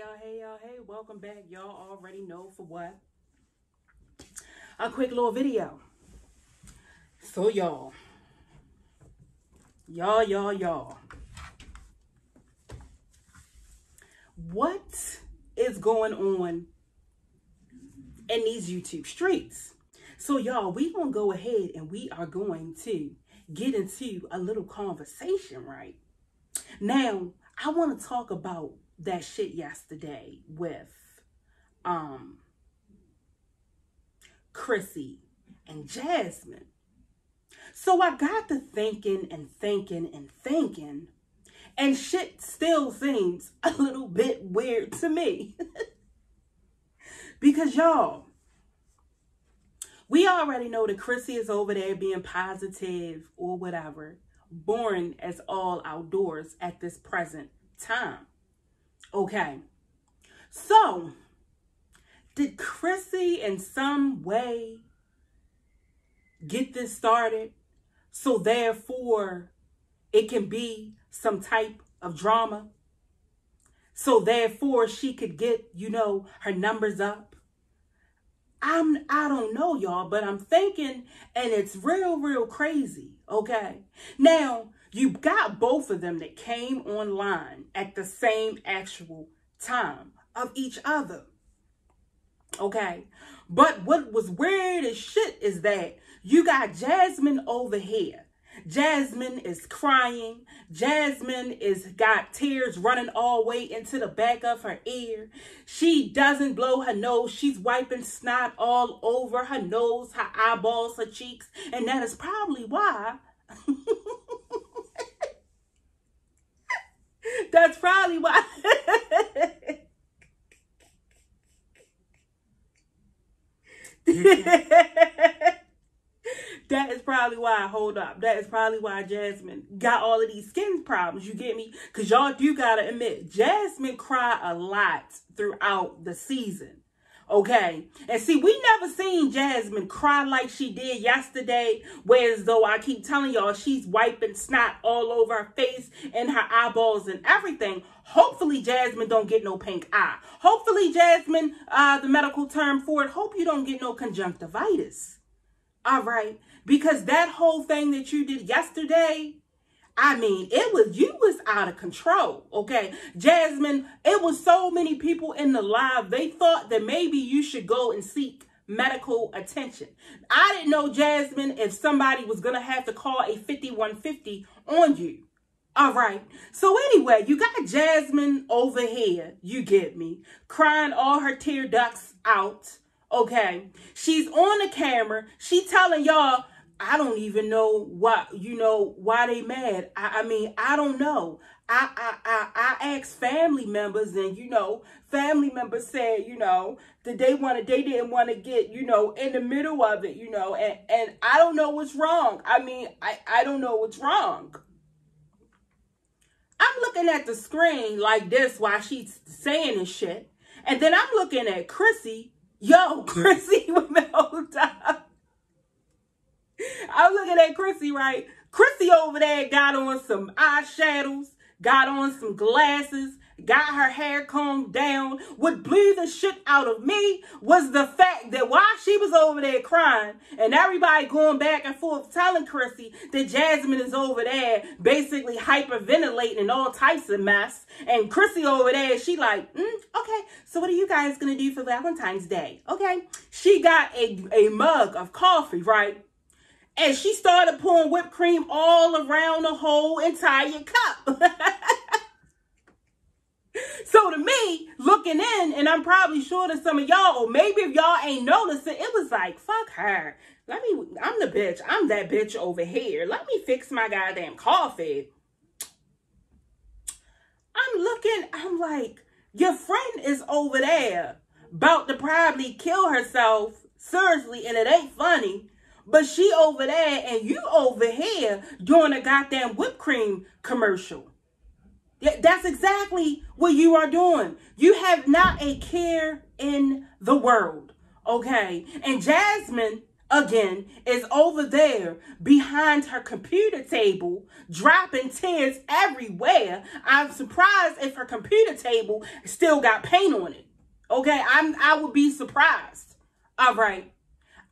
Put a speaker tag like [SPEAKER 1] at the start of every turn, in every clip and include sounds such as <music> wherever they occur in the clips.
[SPEAKER 1] y'all, hey y'all, hey, welcome back. Y'all already know for what. A quick little video. So y'all, y'all, y'all, y'all. What is going on in these YouTube streets? So y'all, we gonna go ahead and we are going to get into a little conversation, right? Now, I want to talk about that shit yesterday with um Chrissy and Jasmine. So I got to thinking and thinking and thinking, and shit still seems <laughs> a little bit weird to me. <laughs> because y'all, we already know that Chrissy is over there being positive or whatever, born as all outdoors at this present time. Okay. So, did Chrissy in some way get this started? So therefore, it can be some type of drama. So therefore, she could get, you know, her numbers up. I'm, I don't know, y'all, but I'm thinking, and it's real, real crazy. Okay. Now, you got both of them that came online at the same actual time of each other. Okay. But what was weird as shit is that you got Jasmine over here. Jasmine is crying. Jasmine is got tears running all the way into the back of her ear. She doesn't blow her nose. She's wiping snot all over her nose, her eyeballs, her cheeks. And that is probably why <laughs> That's probably why. that is probably why. Hold up. That is probably why Jasmine got all of these skin problems. You get me? Because y'all do gotta admit, Jasmine cried a lot throughout the season. Okay. And see, we never seen Jasmine cry like she did yesterday, whereas though I keep telling y'all she's wiping snot all over her face and her eyeballs and everything. Hopefully Jasmine don't get no pink eye. Hopefully Jasmine, uh, the medical term for it, hope you don't get no conjunctivitis. All right. Because that whole thing that you did yesterday, I mean, it was, you was out of control, okay? Jasmine, it was so many people in the live, they thought that maybe you should go and seek medical attention. I didn't know, Jasmine, if somebody was going to have to call a 5150 on you. All right. So anyway, you got Jasmine over here, you get me, crying all her tear ducts out. Okay. She's on the camera. She telling y'all, I don't even know why, you know, why they mad. I, I mean, I don't know. I, I, I, I asked family members and, you know, family members said, you know, that they wanted, they didn't want to get, you know, in the middle of it, you know, and, and I don't know what's wrong. I mean, I, I don't know what's wrong. I'm looking at the screen like this while she's saying this shit. And then I'm looking at Chrissy. Yo, Chrissy, <laughs> hold up. I'm looking at Chrissy, right? Chrissy over there got on some eyeshadows, got on some glasses, got her hair combed down. What blew the shit out of me was the fact that while she was over there crying and everybody going back and forth telling Chrissy that Jasmine is over there basically hyperventilating and all types of mess. And Chrissy over there, she like, mm, okay, so what are you guys to do for Valentine's Day? Okay. She got a, a mug of coffee, right? And she started pouring whipped cream all around the whole entire cup. <laughs> so to me, looking in, and I'm probably sure that some of y'all, or maybe if y'all ain't noticing, it was like, fuck her. Let me, I'm the bitch. I'm that bitch over here. Let me fix my goddamn coffee. I'm looking, I'm like, your friend is over there about to probably kill herself seriously, and it ain't funny. But she over there and you over here doing a goddamn whipped cream commercial. That's exactly what you are doing. You have not a care in the world. Okay. And Jasmine, again is over there behind her computer table dropping tears everywhere i'm surprised if her computer table still got paint on it okay i'm i would be surprised all right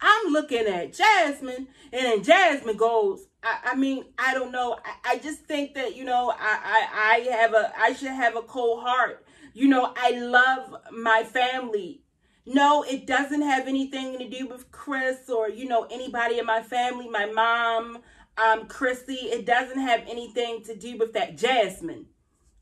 [SPEAKER 1] i'm looking at jasmine and then jasmine goes I, I mean, I don't know. I, I just think that, you know, I, I, I have a, I should have a cold heart. You know, I love my family. No, it doesn't have anything to do with Chris or, you know, anybody in my family, my mom, um, Chrissy. It doesn't have anything to do with that. Jasmine,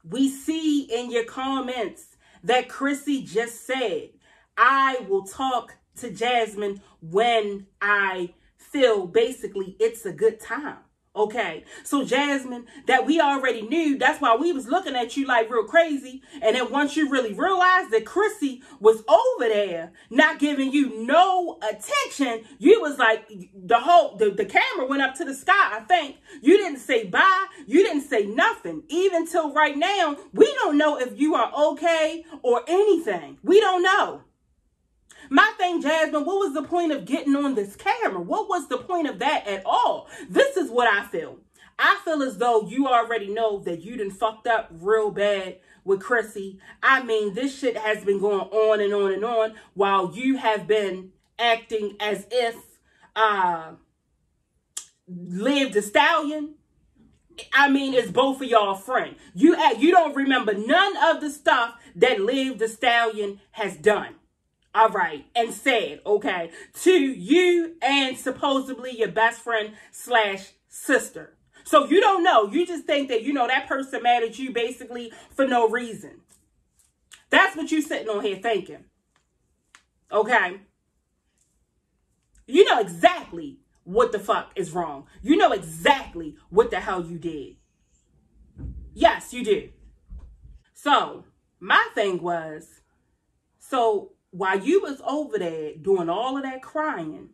[SPEAKER 1] we see in your comments that Chrissy just said, I will talk to Jasmine when I feel basically it's a good time. Okay, so Jasmine, that we already knew, that's why we was looking at you like real crazy. And then once you really realized that Chrissy was over there, not giving you no attention, you was like, the whole, the, the camera went up to the sky, I think. You didn't say bye. You didn't say nothing. Even till right now, we don't know if you are okay or anything. We don't know. My thing, Jasmine, what was the point of getting on this camera? What was the point of that at all? This is what I feel. I feel as though you already know that you done fucked up real bad with Chrissy. I mean, this shit has been going on and on and on while you have been acting as if uh Liv the Stallion. I mean, it's both of y'all friend. You act you don't remember none of the stuff that Liv the Stallion has done all right, and said, okay, to you and supposedly your best friend slash sister. So you don't know. You just think that, you know, that person mad at you basically for no reason. That's what you sitting on here thinking. Okay? You know exactly what the fuck is wrong. You know exactly what the hell you did. Yes, you do. So, my thing was, so while you was over there doing all of that crying,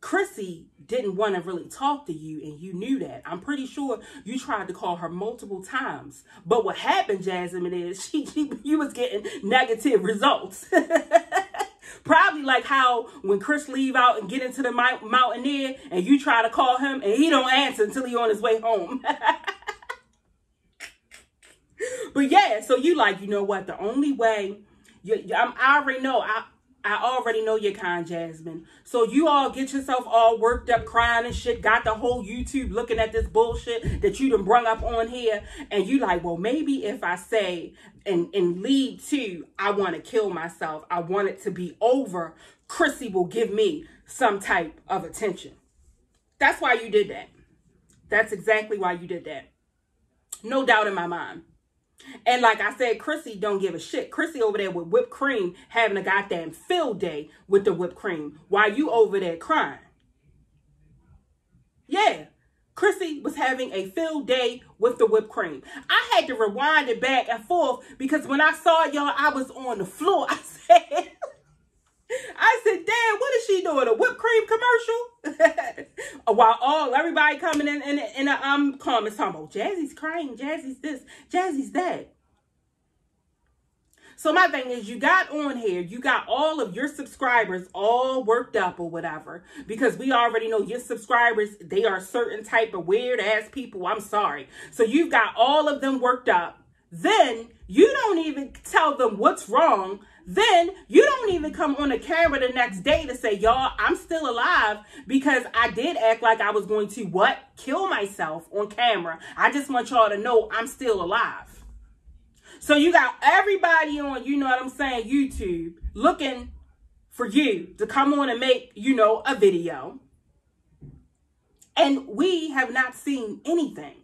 [SPEAKER 1] Chrissy didn't want to really talk to you and you knew that. I'm pretty sure you tried to call her multiple times. But what happened, Jasmine, is <laughs> she, she you was getting negative results. <laughs> Probably like how when Chris leave out and get into the mountaineer and you try to call him and he don't answer until he on his way home. <laughs> but yeah, so you like, you know what? The only way you, I'm, I already know. I, I already know you're kind, Jasmine. So you all get yourself all worked up, crying and shit. Got the whole YouTube looking at this bullshit that you done brung up on here. And you like, well, maybe if I say and, and lead to, I want to kill myself. I want it to be over. Chrissy will give me some type of attention. That's why you did that. That's exactly why you did that. No doubt in my mind. And like I said, Chrissy don't give a shit. Chrissy over there with whipped cream having a goddamn field day with the whipped cream while you over there crying. Yeah. Chrissy was having a field day with the whipped cream. I had to rewind it back and forth because when I saw y'all, I was on the floor. <laughs> I said, I said, Dad, what is she doing? A whipped cream commercial? <laughs> While all everybody coming in in, in the um comments talking about Jazzy's crying, Jazzy's this, Jazzy's that. So my thing is you got on here, you got all of your subscribers all worked up or whatever, because we already know your subscribers, they are certain type of weird ass people. I'm sorry. So you've got all of them worked up. Then you don't even tell them what's wrong then you don't even come on the camera the next day to say, y'all, I'm still alive because I did act like I was going to what? Kill myself on camera. I just want y'all to know I'm still alive. So you got everybody on, you know what I'm saying, YouTube looking for you to come on and make, you know, a video. And we have not seen anything.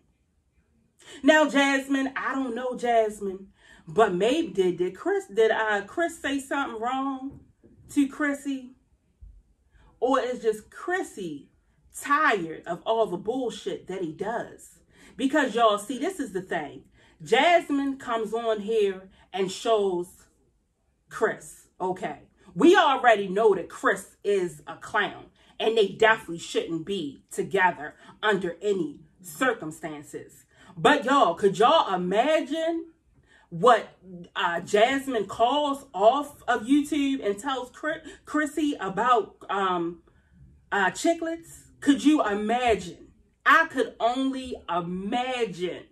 [SPEAKER 1] Now, Jasmine, I don't know, Jasmine. But maybe did did Chris did uh Chris say something wrong to Chrissy? Or is just Chrissy tired of all the bullshit that he does? Because y'all see, this is the thing. Jasmine comes on here and shows Chris. Okay. We already know that Chris is a clown and they definitely shouldn't be together under any circumstances. But y'all, could y'all imagine what uh, Jasmine calls off of YouTube and tells Chrissy about um, uh, chiclets. Could you imagine? I could only imagine.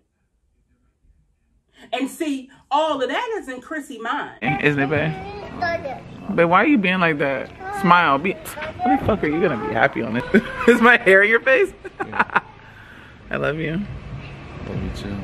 [SPEAKER 1] And see, all of that is in Chrissy mind.
[SPEAKER 2] Isn't it, babe? But why are you being like that? Smile. Be. What the fuck are you gonna be happy on it? <laughs> is my hair in your face? Yeah. <laughs> I love you.
[SPEAKER 3] Love you too.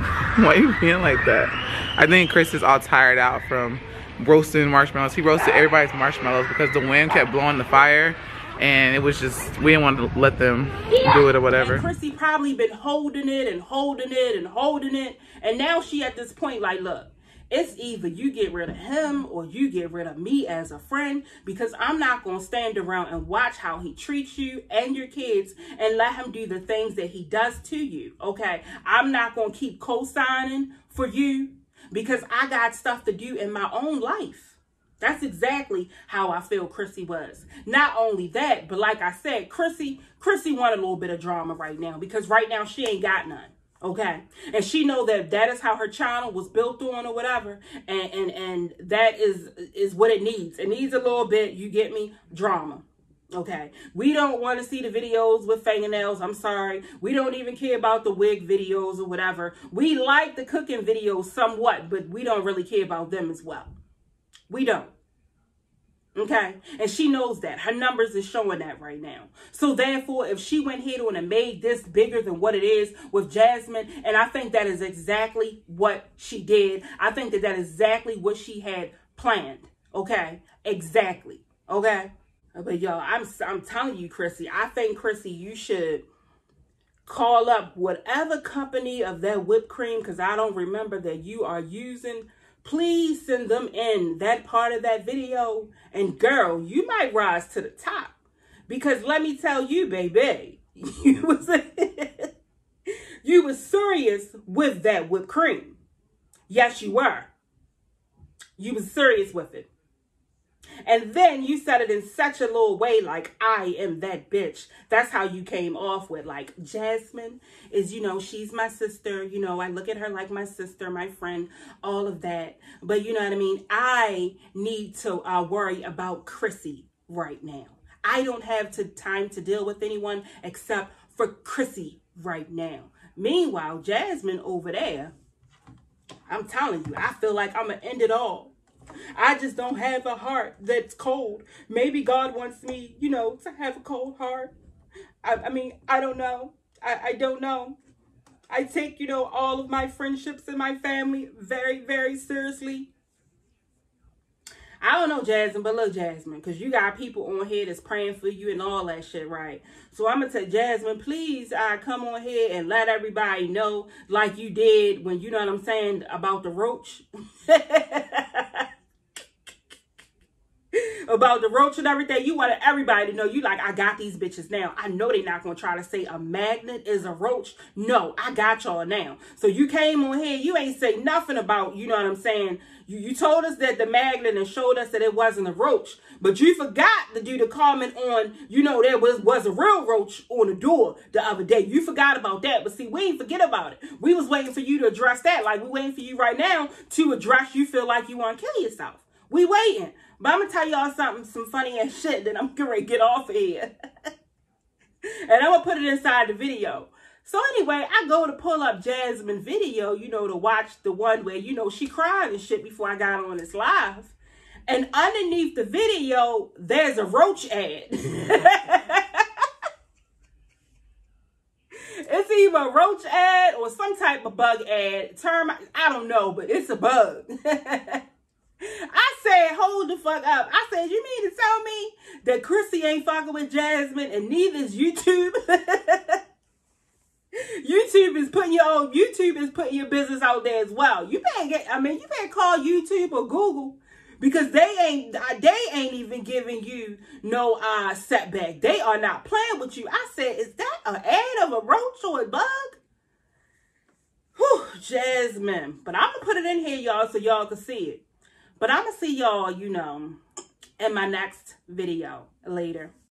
[SPEAKER 3] <laughs>
[SPEAKER 2] why you being like that? I think Chris is all tired out from roasting marshmallows. He roasted everybody's marshmallows because the wind kept blowing the fire and it was just we didn't want to let them do it or whatever.
[SPEAKER 1] And Chrissy probably been holding it and holding it and holding it, and now she at this point like, look, it's either you get rid of him or you get rid of me as a friend because I'm not gonna stand around and watch how he treats you and your kids and let him do the things that he does to you. Okay, I'm not gonna keep co-signing for you because I got stuff to do in my own life. That's exactly how I feel Chrissy was. Not only that, but like I said, Chrissy, Chrissy want a little bit of drama right now because right now she ain't got none. Okay. And she know that that is how her channel was built on or whatever. And, and, and that is, is what it needs. It needs a little bit, you get me, drama. Okay. We don't want to see the videos with fingernails. I'm sorry. We don't even care about the wig videos or whatever. We like the cooking videos somewhat, but we don't really care about them as well. We don't. Okay. And she knows that. Her numbers is showing that right now. So therefore, if she went ahead on and made this bigger than what it is with Jasmine, and I think that is exactly what she did. I think that that is exactly what she had planned. Okay. Exactly. Okay. But y'all, I'm I'm telling you, Chrissy, I think Chrissy, you should call up whatever company of that whipped cream, because I don't remember that you are using please send them in that part of that video. And girl, you might rise to the top. Because let me tell you, baby, <laughs> you was <laughs> you was serious with that whipped cream. Yes, you were. You was serious with it. And then you said it in such a little way, like, I am that bitch. That's how you came off with, like, Jasmine is, you know, she's my sister. You know, I look at her like my sister, my friend, all of that. But you know what I mean? I need to uh, worry about Chrissy right now. I don't have to, time to deal with anyone except for Chrissy right now. Meanwhile, Jasmine over there, I'm telling you, I feel like I'm going to end it all I just don't have a heart that's cold. Maybe God wants me, you know, to have a cold heart. I, I mean, I don't know. I, I don't know. I take, you know, all of my friendships and my family very, very seriously. I don't know, Jasmine, but look, Jasmine, because you got people on here that's praying for you and all that shit, right? So I'm going to tell Jasmine, please uh, come on here and let everybody know like you did when, you know what I'm saying, about the roach. <laughs> about the roach and everything. You wanted everybody to know you like, I got these bitches now. I know they not going to try to say a magnet is a roach. No, I got y'all now. So you came on here, you ain't say nothing about, you know what I'm saying? You, you told us that the magnet and showed us that it wasn't a roach. But you forgot to do the comment on, you know, there was, was a real roach on the door the other day. You forgot about that. But see, we ain't forget about it. We was waiting for you to address that. Like we waiting for you right now to address you feel like you want to kill yourself. We waiting. But I'm gonna tell y'all something, some funny ass shit that I'm gonna get off of here. <laughs> and I'm gonna put it inside the video. So anyway, I go to pull up Jasmine video, you know, to watch the one where, you know, she cried and shit before I got on this live. And underneath the video, there's a roach ad. <laughs> it's either a roach ad or some type of bug ad. Term, I don't know, but it's a bug. <laughs> I said, hold the fuck up. I said, you mean to tell me that Chrissy ain't fucking with Jasmine and neither is YouTube? <laughs> YouTube is putting your own, YouTube is putting your business out there as well. You better get, I mean, you better call YouTube or Google because they ain't, they ain't even giving you no uh, setback. They are not playing with you. I said, is that an ad of a roach or a bug? Whew, Jasmine. But I'm going to put it in here, y'all, so y'all can see it. But I'm going to see y'all, you know, in my next video later.